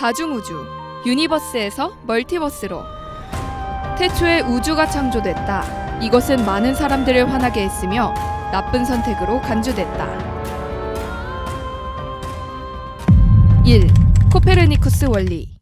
다중우주, universe에서 multiverse로 태초에 우주가 창조됐다. 이것은 많은 사람들을 화나게 했으며 나쁜 선택으로 간주됐다. 1. 코페르니쿠스 원리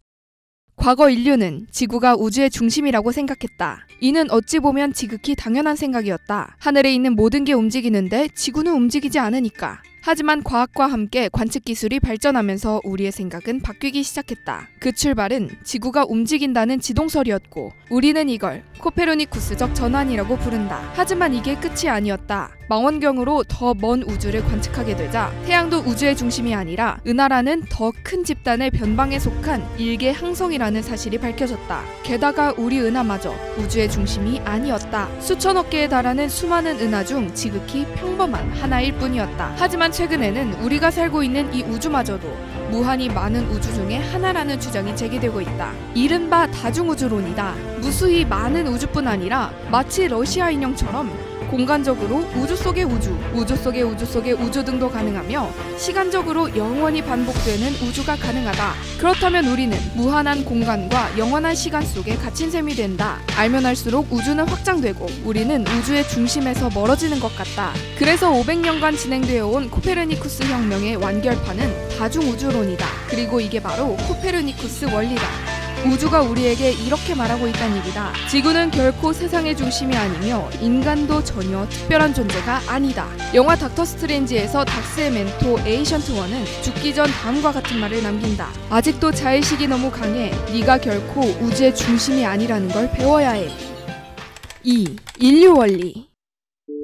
과거 인류는 지구가 우주의 중심이라고 생각했다. 이는 어찌 보면 지극히 당연한 생각이었다. 하늘에 있는 모든 게 움직이는데 지구는 움직이지 않으니까. 하지만 과학과 함께 관측 기술이 발전하면서 우리의 생각은 바뀌기 시작했다. 그 출발은 지구가 움직인다는 지동설이었고 우리는 이걸 코페르니쿠스적 전환이라고 부른다. 하지만 이게 끝이 아니었다. 망원경으로 더 먼 우주를 관측하게 되자 태양도 우주의 중심이 아니라 은하라는 더 큰 집단의 변방에 속한 일개 항성이라는 사실이 밝혀졌다. 게다가 우리 은하마저 우주의 중심이 아니었다. 수천억 개에 달하는 수많은 은하 중 지극히 평범한 하나일 뿐이었다. 하지만 최근에는 우리가 살고 있는 이 우주마저도 무한히 많은 우주 중에 하나라는 주장이 제기되고 있다. 이른바 다중우주론이다. 무수히 많은 우주뿐 아니라 마치 러시아 인형처럼 공간적으로 우주 속의 우주, 우주 속의 우주 속의 우주 등도 가능하며 시간적으로 영원히 반복되는 우주가 가능하다. 그렇다면 우리는 무한한 공간과 영원한 시간 속에 갇힌 셈이 된다. 알면 알수록 우주는 확장되고 우리는 우주의 중심에서 멀어지는 것 같다. 그래서 500년간 진행되어 온 코페르니쿠스 혁명의 완결판은 다중우주론이다. 그리고 이게 바로 코페르니쿠스 원리다. 우주가 우리에게 이렇게 말하고 있다는 얘기다. 지구는 결코 세상의 중심이 아니며 인간도 전혀 특별한 존재가 아니다. 영화 닥터 스트레인지에서 닥스의 멘토 에이션트 원은 죽기 전 다음과 같은 말을 남긴다. 아직도 자의식이 너무 강해. 네가 결코 우주의 중심이 아니라는 걸 배워야 해. 2. 인류 원리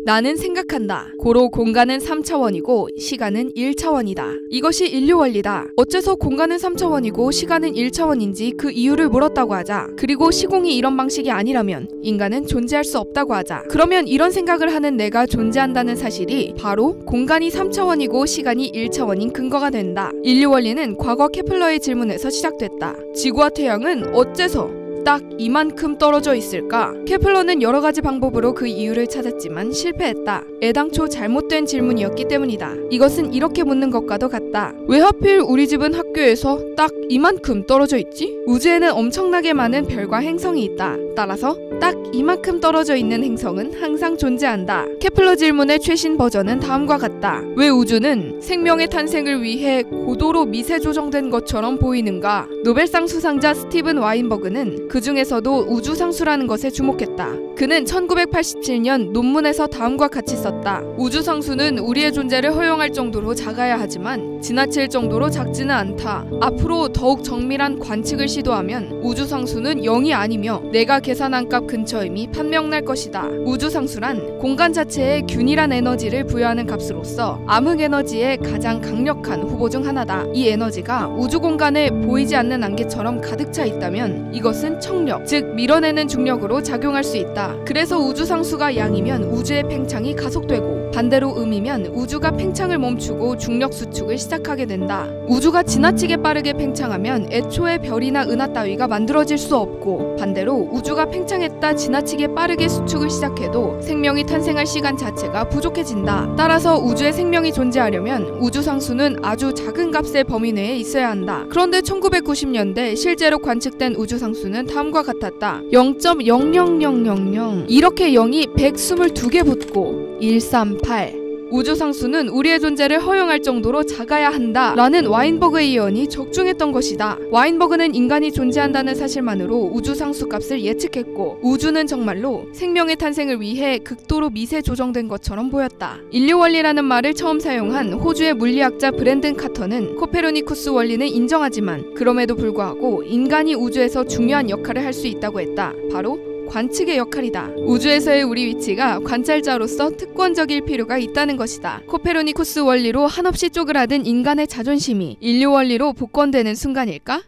나는 생각한다. 고로 공간은 3차원이고 시간은 1차원이다. 이것이 인류 원리다. 어째서 공간은 3차원이고 시간은 1차원인지 그 이유를 물었다고 하자. 그리고 시공이 이런 방식이 아니라면 인간은 존재할 수 없다고 하자. 그러면 이런 생각을 하는 내가 존재한다는 사실이 바로 공간이 3차원이고 시간이 1차원인 근거가 된다. 인류 원리는 과거 케플러의 질문에서 시작됐다. 지구와 태양은 어째서 딱 이만큼 떨어져 있을까? 케플러는 여러 가지 방법으로 그 이유를 찾았지만 실패했다. 애당초 잘못된 질문이었기 때문이다. 이것은 이렇게 묻는 것과도 같다. 왜 하필 우리 집은 학교에서 딱 이만큼 떨어져 있지? 우주에는 엄청나게 많은 별과 행성이 있다. 따라서 딱 이만큼 떨어져 있는 행성은 항상 존재한다. 케플러 질문의 최신 버전은 다음과 같다. 왜 우주는 생명의 탄생을 위해 고도로 미세 조정된 것처럼 보이는가? 노벨상 수상자 스티븐 와인버그는 그 중에서도 우주상수라는 것에 주목했다. 그는 1987년 논문에서 다음과 같이 썼다. 우주상수는 우리의 존재를 허용할 정도로 작아야 하지만 지나칠 정도로 작지는 않다. 앞으로 더욱 정밀한 관측을 시도하면 우주상수는 0이 아니며 내가 계산한 값 근처 이미 판명날 것이다. 우주상수란 공간 자체에 균일한 에너지를 부여하는 값으로서 암흑 에너지의 가장 강력한 후보 중 하나다. 이 에너지가 우주 공간에 보이지 않는 안개처럼 가득 차 있다면 이것은 청력, 즉 밀어내는 중력으로 작용할 수 있다. 그래서 우주상수가 양이면 우주의 팽창이 가속되고 반대로 음이면 우주가 팽창을 멈추고 중력 수축을 시작하게 된다. 우주가 지나치게 빠르게 팽창하면 애초에 별이나 은하 따위가 만들어질 수 없고 반대로 우주가 팽창했 다 지나치게 빠르게 수축을 시작해도 생명이 탄생할 시간 자체가 부족해진다. 따라서 우주에 생명이 존재하려면 우주 상수는 아주 작은 값의 범위 내에 있어야 한다. 그런데 1990년대 실제로 관측된 우주 상수는 다음과 같았다. 0.00000 이렇게 0이 122개 붙고 138 우주상수는 우리의 존재를 허용할 정도로 작아야 한다 라는 와인버그의 예언이 적중했던 것이다. 와인버그는 인간이 존재한다는 사실만으로 우주상수 값을 예측했고 우주는 정말로 생명의 탄생을 위해 극도로 미세 조정된 것처럼 보였다. 인류 원리라는 말을 처음 사용한 호주의 물리학자 브랜든 카터는 코페르니쿠스 원리는 인정하지만 그럼에도 불구하고 인간이 우주에서 중요한 역할을 할 수 있다고 했다. 바로 관측의 역할이다. 우주에서의 우리 위치가 관찰자로서 특권적일 필요가 있다는 것이다. 코페르니쿠스 원리로 한없이 쪼그라든 인간의 자존심이 인류 원리로 복권되는 순간일까?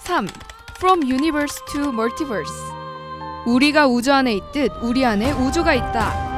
3. From Universe to Multiverse 우리가 우주 안에 있듯 우리 안에 우주가 있다.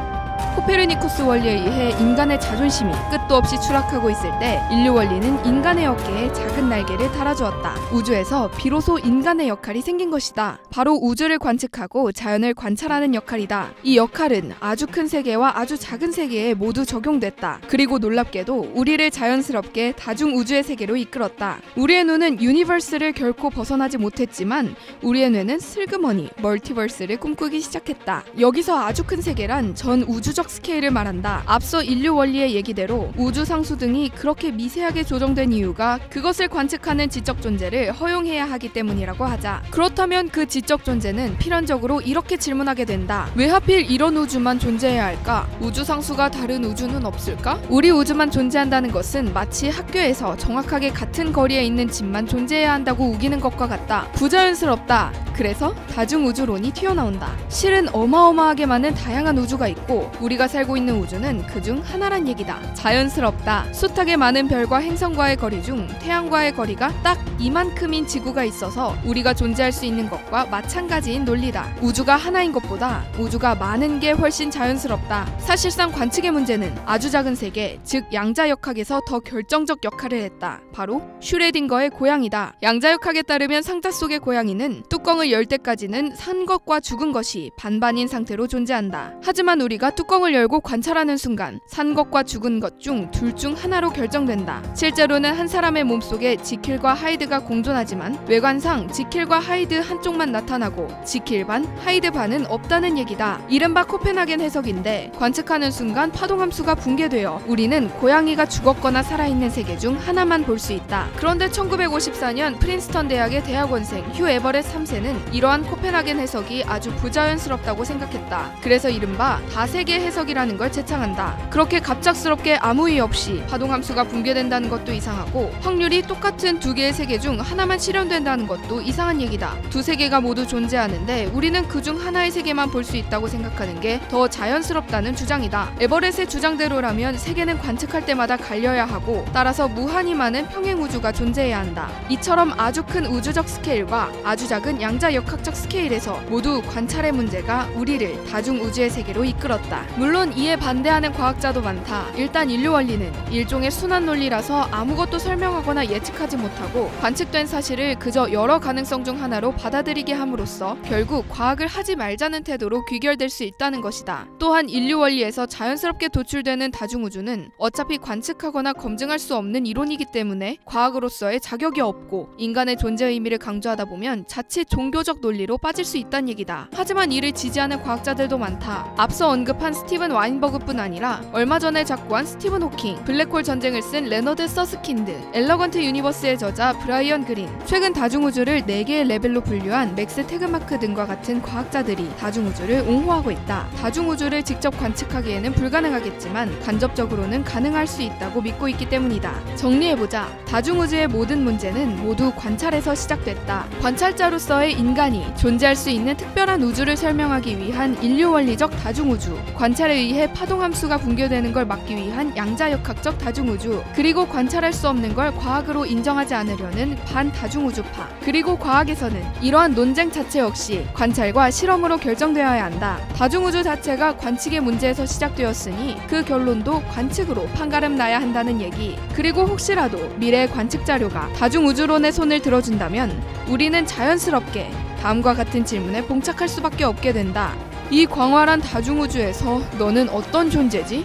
코페르니쿠스 원리에 의해 인간의 자존심이 끝도 없이 추락하고 있을 때 인류 원리는 인간의 어깨에 작은 날개를 달아주었다. 우주에서 비로소 인간의 역할이 생긴 것이다. 바로 우주를 관측하고 자연을 관찰하는 역할이다. 이 역할은 아주 큰 세계와 아주 작은 세계에 모두 적용됐다. 그리고 놀랍게도 우리를 자연스럽게 다중 우주의 세계로 이끌었다. 우리의 눈은 universe를 결코 벗어나지 못했지만 우리의 뇌는 슬그머니 multiverse를 꿈꾸기 시작했다. 여기서 아주 큰 세계란 전 우주적 스케일을 말한다. 앞서 인류 원리의 얘기대로 우주 상수 등이 그렇게 미세하게 조정된 이유가 그것을 관측하는 지적 존재를 허용해야 하기 때문이라고 하자. 그렇다면 그 지적 존재는 필연적으로 이렇게 질문하게 된다. 왜 하필 이런 우주만 존재해야 할까? 우주 상수가 다른 우주는 없을까? 우리 우주만 존재한다는 것은 마치 학교에서 정확하게 같은 거리에 있는 집만 존재해야 한다고 우기는 것과 같다. 부자연스럽다. 그래서 다중 우주론이 튀어나온다. 실은 어마어마하게 많은 다양한 우주가 있고 우리 가 살고 있는 우주는 그중 하나란 얘기다. 자연스럽다. 숱하게 많은 별과 행성과의 거리 중 태양과의 거리가 딱 이만큼인 지구가 있어서 우리가 존재할 수 있는 것과 마찬가지인 논리다. 우주가 하나인 것보다 우주가 많은 게 훨씬 자연스럽다. 사실상 관측의 문제는 아주 작은 세계, 즉 양자역학에서 더 결정적 역할을 했다. 바로 슈레딩거의 고양이다. 양자역학에 따르면 상자 속의 고양이는 뚜껑을 열 때까지는 산 것과 죽은 것이 반반인 상태로 존재한다. 하지만 우리가 뚜껑 을 열고 관찰하는 순간 산 것과 죽은 것 중 둘 중 하나로 결정된다. 실제로는 한 사람의 몸속에 지킬과 하이드가 공존하지만 외관상 지킬과 하이드 한쪽만 나타나고 지킬 반, 하이드 반은 없다는 얘기다. 이른바 코펜하겐 해석인데 관측하는 순간 파동 함수가 붕괴되어 우리는 고양이가 죽었거나 살아있는 세계 중 하나만 볼 수 있다. 그런데 1954년 프린스턴 대학의 대학원생 휴 에버렛 3세는 이러한 코펜하겐 해석이 아주 부자연스럽다고 생각했다. 그래서 이른바 다세계 해석 이라는 걸 제창한다. 그렇게 갑작스럽게 아무 이유 없이 파동 함수가 붕괴된다는 것도 이상하고 확률이 똑같은 두 개의 세계 중 하나만 실현된다는 것도 이상한 얘기다. 두 세계가 모두 존재하는데 우리는 그 중 하나의 세계만 볼 수 있다고 생각하는 게 더 자연스럽다는 주장이다. 에버렛의 주장대로라면 세계는 관측할 때마다 갈려야 하고 따라서 무한히 많은 평행 우주가 존재해야 한다. 이처럼 아주 큰 우주적 스케일과 아주 작은 양자 역학적 스케일에서 모두 관찰의 문제가 우리를 다중 우주의 세계로 이끌었다. 물론 이에 반대하는 과학자도 많다. 일단 인류 원리는 일종의 순환 논리라서 아무것도 설명하거나 예측하지 못하고 관측된 사실을 그저 여러 가능성 중 하나로 받아들이게 함으로써 결국 과학을 하지 말자는 태도로 귀결될 수 있다는 것이다. 또한 인류 원리에서 자연스럽게 도출되는 다중우주는 어차피 관측하거나 검증할 수 없는 이론이기 때문에 과학으로서의 자격이 없고 인간의 존재 의미를 강조하다 보면 자칫 종교적 논리로 빠질 수 있다는 얘기다. 하지만 이를 지지하는 과학자들도 많다. 앞서 언급한 스티 븐 와인버그뿐 아니라 얼마 전에 작고한 스티븐 호킹, 블랙홀 전쟁을 쓴 레너드 서스킨드, 엘러건트 유니버스의 저자 브라이언 그린, 최근 다중우주를 4개의 레벨로 분류한 맥스 테그마크 등과 같은 과학자들이 다중우주를 옹호하고 있다. 다중우주를 직접 관측하기에는 불가능하겠지만 간접적으로는 가능할 수 있다고 믿고 있기 때문이다. 정리해보자. 다중우주의 모든 문제는 모두 관찰에서 시작됐다. 관찰자로서의 인간이 존재할 수 있는 특별한 우주를 설명하기 위한 인류 원리적 다중우주, 관찰 에 의해 파동 함수가 붕괴되는 걸 막기 위한 양자역학적 다중우주, 그리고 관찰할 수 없는 걸 과학으로 인정하지 않으려는 반다중우주파, 그리고 과학에서는 이러한 논쟁 자체 역시 관찰과 실험으로 결정되어야 한다. 다중우주 자체가 관측의 문제에서 시작되었으니 그 결론도 관측으로 판가름 나야 한다는 얘기. 그리고 혹시라도 미래의 관측 자료가 다중우주론의 손을 들어준다면 우리는 자연스럽게 다음과 같은 질문에 봉착할 수밖에 없게 된다. 이 광활한 다중우주에서 너는 어떤 존재지?